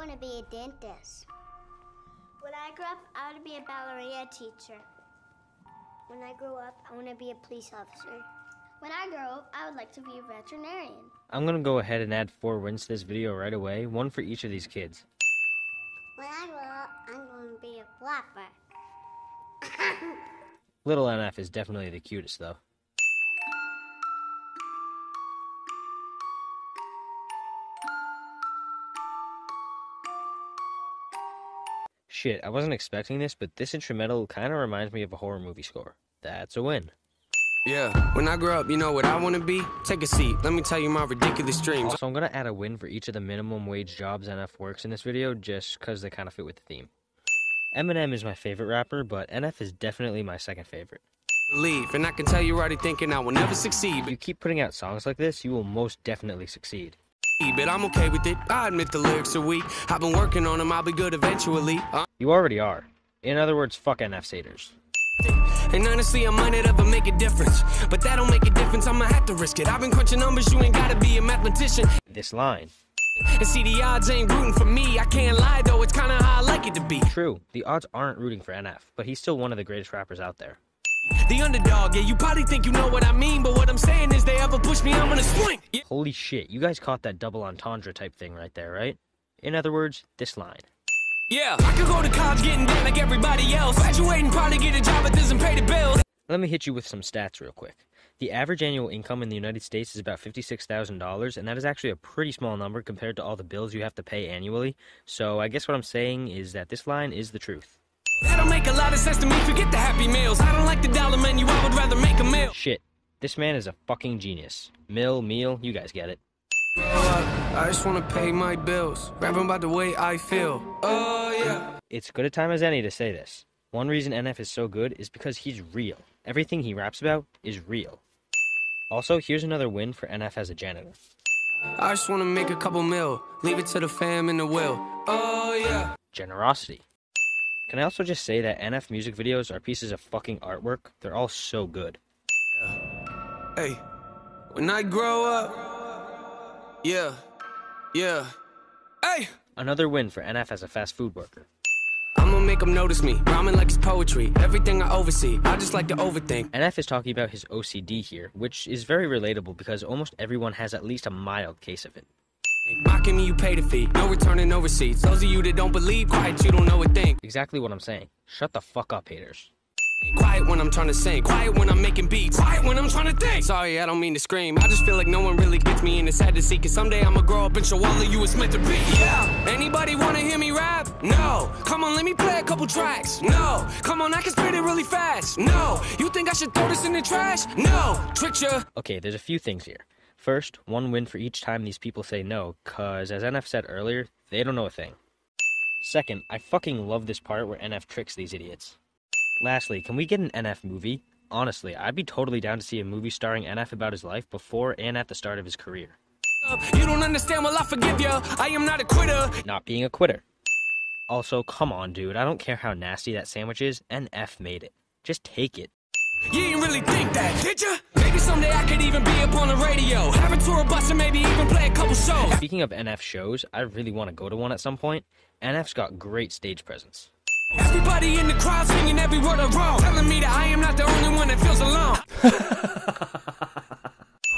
want to be a dentist. When I grow up, I want to be a ballerina teacher. When I grow up, I want to be a police officer. When I grow up, I would like to be a veterinarian. I'm gonna go ahead and add four wins to this video right away, one for each of these kids. When I grow up, I'm going to be a flapper. Little NF is definitely the cutest though. Shit, I wasn't expecting this, but this instrumental kind of reminds me of a horror movie score. That's a win. Yeah, when I grow up, you know what I want to be? Take a seat. Let me tell you my ridiculous dreams. So I'm gonna add a win for each of the minimum wage jobs NF works in this video, just because they kind of fit with the theme. Eminem is my favorite rapper, but NF is definitely my second favorite. Believe, and I can tell you're already thinking I will never succeed. If you keep putting out songs like this, you will most definitely succeed. But I'm okay with it. I admit the lyrics are weak. I've been working on them. I'll be good eventually. Uh, You already are. In other words, fuck NF haters. and honestly, I might not ever make a difference. But that don't make a difference. I'ma have to risk it. I've been crunching numbers. You ain't gotta be a mathematician. This line. And see, the odds ain't rooting for me. I can't lie though. It's kinda how I like it to be. True, the odds aren't rooting for NF, but he's still one of the greatest rappers out there. The underdog. Yeah, you probably think you know what I mean. But what I'm saying is, they ever push me, I'm gonna swing. Yeah. Holy shit, you guys caught that double entendre type thing right there, right? In other words, this line. Yeah, I could go to college getting like everybody else. Graduate and probably get a job that doesn't pay the bills. Let me hit you with some stats real quick. The average annual income in the United States is about $56,000, and that is actually a pretty small number compared to all the bills you have to pay annually. So I guess what I'm saying is that this line is the truth. That'll make a lot of sense to me. Forget the happy meals. I don't like the dollar menu. I would rather make a meal. Shit, this man is a fucking genius. Mill, meal, you guys get it. I just wanna pay my bills. Rapping about the way I feel. Oh yeah. It's good a time as any to say this. One reason NF is so good is because he's real. Everything he raps about is real. Also, here's another win for NF as a janitor. I just wanna make a couple mil. Leave it to the fam in the will. Oh yeah. Generosity. Can I also just say that NF music videos are pieces of fucking artwork? They're all so good. Hey, when I grow up. Yeah. Yeah. Hey. Another win for NF as a fast food worker. I'ma make them notice me. Rhyming like it's poetry. Everything I oversee. I just like to overthink. NF is talking about his OCD here, which is very relatable because almost everyone has at least a mild case of it. Mocking me, you pay the fee. No returning, no receipts. Those of you that don't believe, quiet, you don't know a thing. Exactly what I'm saying. Shut the fuck up, haters. Quiet when I'm trying to sing. Quiet when I'm making beats. Quiet when I'm trying to think. Sorry, I don't mean to scream. I just feel like no one really gets me and it's sad to see. Cause someday I'ma grow up and show all of you it's meant to be. Yeah. Anybody wanna hear me rap? No. Come on, let me play a couple tracks. No. Come on, I can spit it really fast. No. You think I should throw this in the trash? No. Trick ya. Okay, there's a few things here. First, one win for each time these people say no, cause as NF said earlier, they don't know a thing. Second, I fucking love this part where NF tricks these idiots. Lastly, can we get an NF movie? Honestly, I'd be totally down to see a movie starring NF about his life before and at the start of his career. You don't understand, well, I forgive ya. I am not a quitter. Not being a quitter. Also, come on, dude, I don't care how nasty that sandwich is, NF made it. Just take it. You didn't really think that, did ya? Maybe someday I could even be up on the radio. Have a tour bus and maybe even play a couple shows. Speaking of NF shows, I really want to go to one at some point. NF's got great stage presence. Everybody in the crowd singing every word I wrote. Telling me that I am not the only one that feels alone.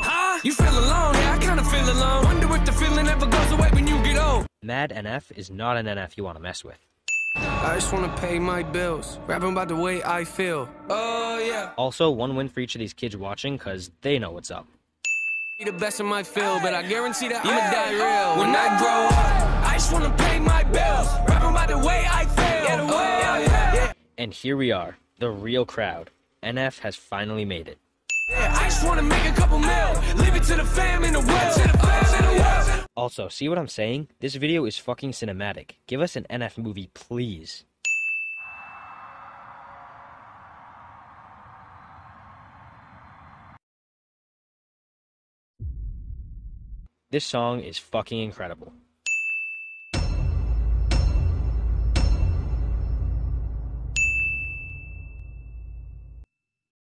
huh? You feel alone? Yeah, I kinda feel alone. Wonder if the feeling ever goes away when you get old. Mad NF is not an NF you want to mess with. I just wanna pay my bills. Rapping about the way I feel. Oh, yeah. Also, one win for each of these kids watching, because they know what's up. Be the best in my field, but I guarantee that I'ma die real. When I grow up, And here we are, the real crowd. NF has finally made it. Yeah, I just wanna make a couple mil. Leave it to the fam in the will. To the fam in the will. Also, see what I'm saying? This video is fucking cinematic. Give us an NF movie, please. This song is fucking incredible.